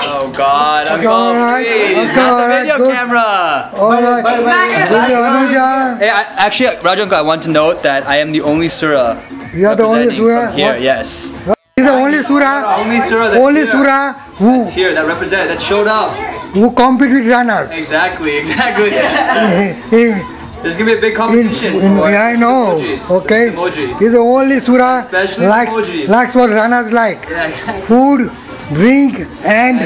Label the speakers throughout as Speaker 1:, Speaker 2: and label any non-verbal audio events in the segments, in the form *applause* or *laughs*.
Speaker 1: Oh God, Uncle,
Speaker 2: alright.
Speaker 1: please,
Speaker 2: Okay,
Speaker 1: not the
Speaker 2: alright,
Speaker 1: video
Speaker 2: good.
Speaker 1: camera.
Speaker 2: All right. This is Anuja.
Speaker 1: Hey, I, actually, uh, Raj Uncle, I want to note that I am the only surah
Speaker 2: You are the only
Speaker 1: representing
Speaker 2: surah.
Speaker 1: here.
Speaker 2: What?
Speaker 1: Yes,
Speaker 2: He's the only surah.
Speaker 1: only surah that's
Speaker 2: Only
Speaker 1: here.
Speaker 2: surah who
Speaker 1: That's here that represented that showed up.
Speaker 2: who compete with runners.
Speaker 1: Exactly, *laughs* exactly. *laughs*
Speaker 2: In-
Speaker 1: There's gonna be a big competition.
Speaker 2: in-
Speaker 1: for
Speaker 2: I know.
Speaker 1: Emojis.
Speaker 2: Okay.
Speaker 1: Emojis.
Speaker 2: He's the only surah
Speaker 1: Especially
Speaker 2: likes
Speaker 1: emojis.
Speaker 2: likes what runners like.
Speaker 1: Yeah, exactly.
Speaker 2: Food, drink, and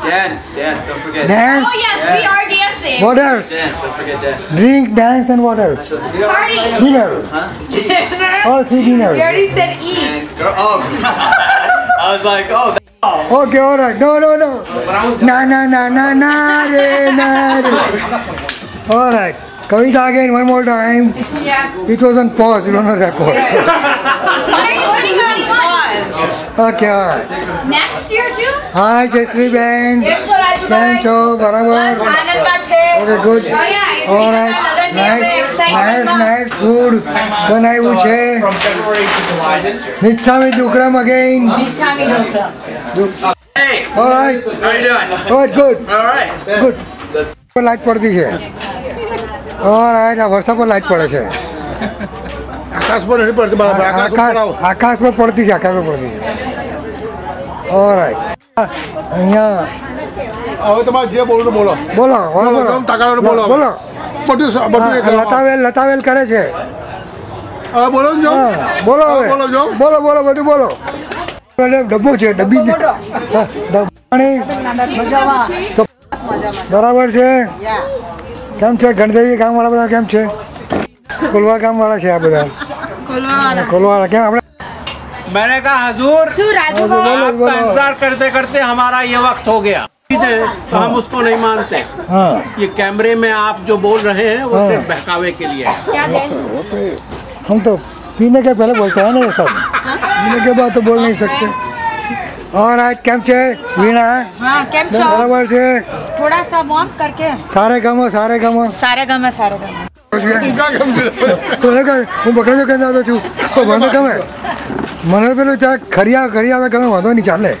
Speaker 1: Dance, dance. Don't forget.
Speaker 2: dance.
Speaker 3: Oh yes, we are dancing.
Speaker 2: What else?
Speaker 1: Dance. Don't forget dance.
Speaker 2: Drink, dance, and what else?
Speaker 3: Party.
Speaker 2: Dinner. Huh? All three dinners.
Speaker 3: We already said eat.
Speaker 1: Girl, oh, *laughs* I was like, oh. that- oh.
Speaker 2: Okay, all right. No, no, no. Na na na na na re na re. All right. Kavita again one more time.
Speaker 3: Yeah.
Speaker 2: It was on pause. You don't know record.
Speaker 3: What *laughs*
Speaker 2: okay
Speaker 3: next year જો
Speaker 2: હા જયશ્રી બેન કેમ છો. બરાબર
Speaker 3: okay good
Speaker 2: alright nice nice nice good બનાવ્યું છે મિચ્છામી દુકડમ again
Speaker 1: મિચ્છામી
Speaker 2: દુકડમ alright
Speaker 1: how you doing good good
Speaker 2: alright good light પડતી છે. Alright આ વરસાદ પર લાઈટ પડે છે.
Speaker 4: આકાશ પર નથી પડતી બરાબર આકાશ આવો.
Speaker 2: પર પડતી છે આકાશ પર પડતી છે. અહીંયા
Speaker 4: હવે તમારે જે બોલવું બોલો.
Speaker 2: બોલો
Speaker 4: બોલો
Speaker 2: બોલો
Speaker 4: બોલો.
Speaker 2: બોલો.
Speaker 4: બધું બધું
Speaker 2: લતાવેલ લતાવેલ કરે છે.
Speaker 4: હવે બોલો જો.
Speaker 2: બોલો હવે.
Speaker 4: બોલો જો.
Speaker 2: બોલો બોલો બધું બોલો. ડબ્બો છે ડબ્બી બરાબર છે? કેમ છે? ગણદેવી ગામવાળા બધા કેમ છે? કોલવા ગામવાળા છે આ બધા કોલવાળા કેમ આપણે
Speaker 5: मैंने कहा हजूर
Speaker 2: બોલો, બોલો,
Speaker 5: आपका
Speaker 2: બોલો.
Speaker 5: इंतजार करते करते हमारा ये वक्त हो गया तो हम उसको नहीं मानते
Speaker 2: हाँ
Speaker 5: ये कैमरे में आप जो बोल रहे हैं वो
Speaker 2: हाँ।
Speaker 5: सिर्फ बहकावे के लिए है
Speaker 2: हम तो पीने के पहले बोलते हैं ना ये सब पीने के बाद तो बोल नहीं सकते और आज કેમ છે વીણા
Speaker 6: हाँ કેમ છો
Speaker 2: બરાબર છે
Speaker 6: थोड़ा सा वॉर्म करके
Speaker 2: સારે ગમો સારે ગમો
Speaker 6: सारे गमे सारे गमे
Speaker 2: કોને કહે હું બકરાજો કહીને આવતો છું વાંધો ગમે મને પેલું ત્યાં ખરિયા ખરિયા આવતા ગમે વાંધો નહીં ચાલે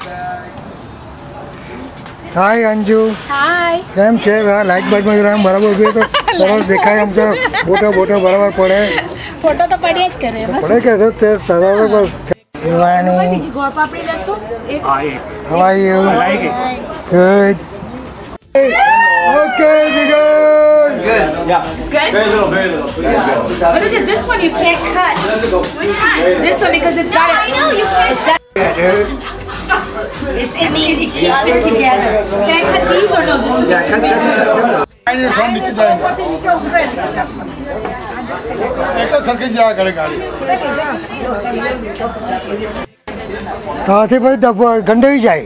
Speaker 2: હાય અંજુ કેમ છે લાઈટ બાઈટમાં જરા બરાબર ઉભી તો સરસ દેખાય આમ તો ફોટો ફોટો બરાબર પડે
Speaker 6: ફોટો તો પડ્યા જ કરે
Speaker 2: પડે કે તે સરસ બસ શિવાની
Speaker 6: હવાઈ good okay Jigar એક
Speaker 2: How are you? Good. Okay, Jigar.
Speaker 3: It's good.
Speaker 6: What is it? This one you can't cut.
Speaker 3: Which one?
Speaker 6: This one because it's
Speaker 3: No,
Speaker 6: got
Speaker 3: I know you can't.
Speaker 6: It's got it's it's it, it keeps it together. Can I cut these or no? This is
Speaker 1: Yeah, cut, cut, cut, cut.
Speaker 4: એક જ સરખી જ જયા કરે ગાડી
Speaker 2: ત્યાંથી પછી ડબ્બો ગંડાઈ જાય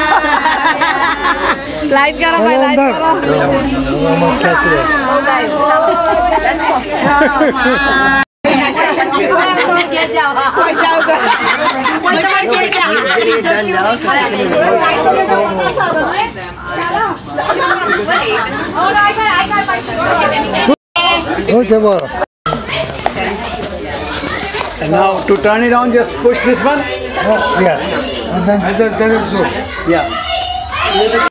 Speaker 2: লাইট
Speaker 3: করা হয় লাইট করা
Speaker 2: হয়েছে বড় And
Speaker 5: now to turn it on, just push this one.
Speaker 2: Oh, yeah. And then this is, that is so.
Speaker 5: Yeah.